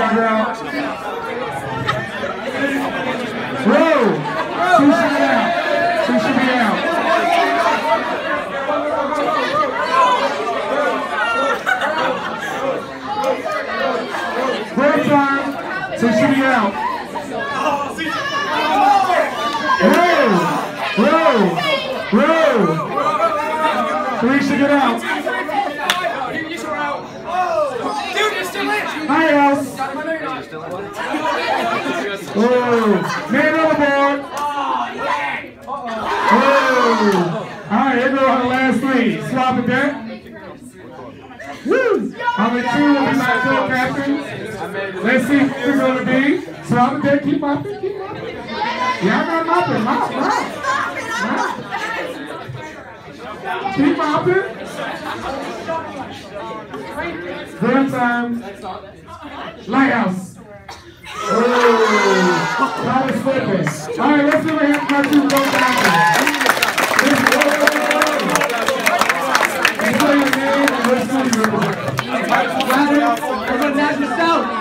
got out. Should be out. Should be out. Third time. Two should be out. Whoa! Whoa! Three should get out. Hi, House. Oh, man on the board. Oh, oh, all right, here go on the last three. Swap it there. Woo! Number two will be my co-captain. Let's see who it's gonna be. Swap it there. Keep mopping. Keep mopping. Y'all not mopping. Mop, mop. Mop. Keep mopping halftime, Lighthouse. Oh, that. All right, let's give a hand our two. Let's go, man. Let's go, man. Let's go. Let's go, man. Let's go.